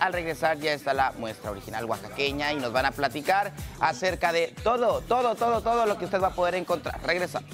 Al regresar ya está la muestra original oaxaqueña y nos van a platicar acerca de todo, todo, todo, todo lo que usted va a poder encontrar. Regresamos.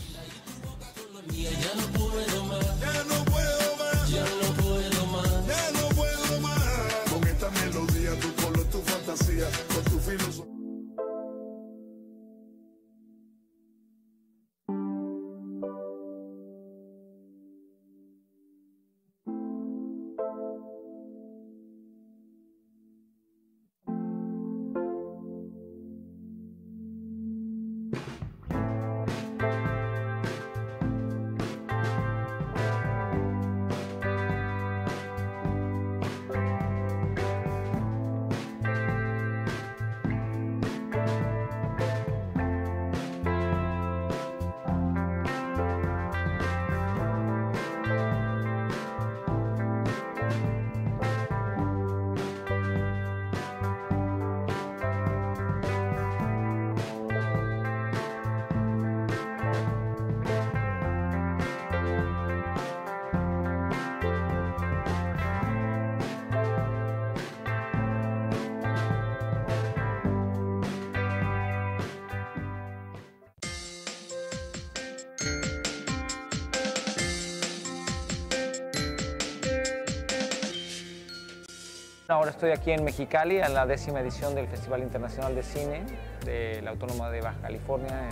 Ahora estoy aquí en Mexicali, en la décima edición del Festival Internacional de Cine de la Autónoma de Baja California,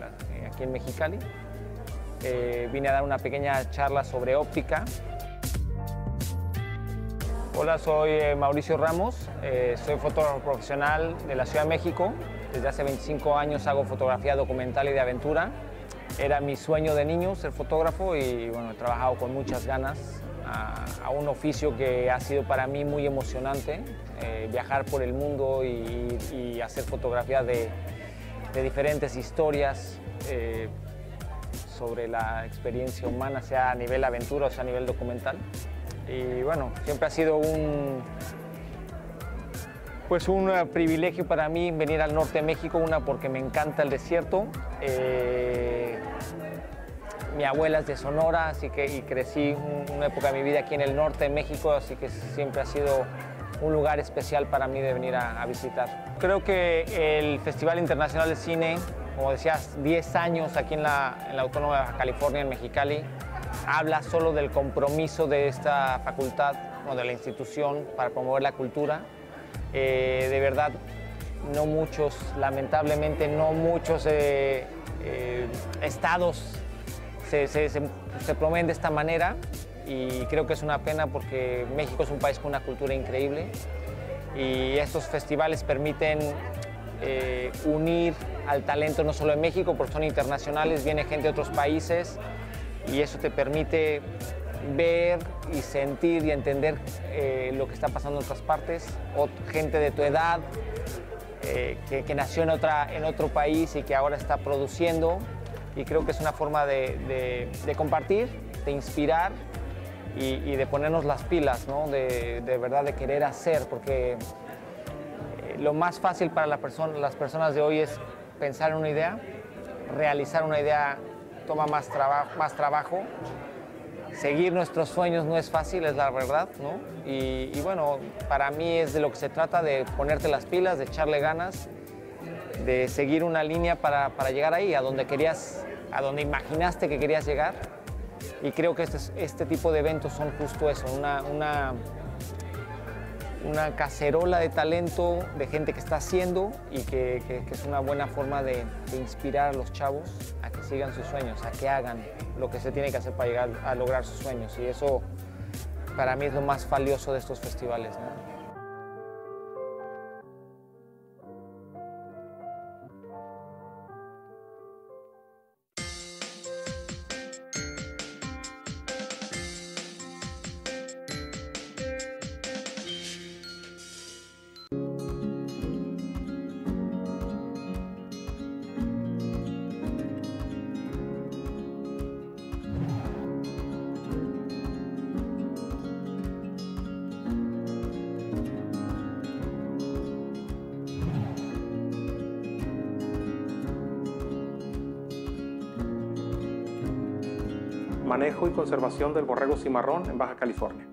la- eh, aquí en Mexicali. Eh, vine a dar una pequeña charla sobre óptica. Hola, soy eh, Mauricio Ramos, eh, soy fotógrafo profesional de la Ciudad de México. Desde hace 25 años hago fotografía documental y de aventura. Era mi sueño de niño ser fotógrafo y bueno, he trabajado con muchas ganas a, un oficio que ha sido para mí muy emocionante, eh, viajar por el mundo y, hacer fotografías de, diferentes historias eh, sobre la experiencia humana, sea a nivel aventura o sea a nivel documental. Y bueno, siempre ha sido un, pues un privilegio para mí venir al norte de México, una porque me encanta el desierto. eh, mi abuela es de Sonora, así que y crecí un- una época de mi vida aquí en el norte de México, así que siempre ha sido un lugar especial para mí de venir a, visitar. Creo que el Festival Internacional de Cine, como decías, 10 años aquí en la, en la Autónoma de California, en Mexicali, habla solo del compromiso de esta facultad o de la institución para promover la cultura. Eh, de verdad, no muchos, lamentablemente, no muchos eh, eh, estados se, se, promueven de esta manera y creo que es una pena porque México es un país con una cultura increíble y estos festivales permiten eh, unir al talento no solo de México, porque son internacionales, viene gente de otros países y eso te permite ver y sentir y entender eh, lo que está pasando en otras partes, o gente de tu edad eh, que, que nació en, otra, en otro país y que ahora está produciendo y creo que es una forma de, de- compartir, de inspirar y, de ponernos las pilas, ¿no? de, verdad de querer hacer, porque eh, lo más fácil para la persona, las personas de hoy es pensar en una idea, realizar una idea toma más trabajo, seguir nuestros sueños no es fácil, es la verdad, ¿no? Y, y bueno, para mí es de lo que se trata, de ponerte las pilas, de echarle ganas, de seguir una línea para, para llegar ahí, a donde querías, a donde imaginaste que querías llegar. Y creo que este, es- este tipo de eventos son justo eso, una, una, una cacerola de talento, de gente que está haciendo y que, que- es una buena forma de, inspirar a los chavos a que sigan sus sueños, a que hagan lo que se tiene que hacer para llegar a lograr sus sueños. Y eso para mí es lo más valioso de estos festivales. Manejo y conservación del borrego cimarrón en Baja California.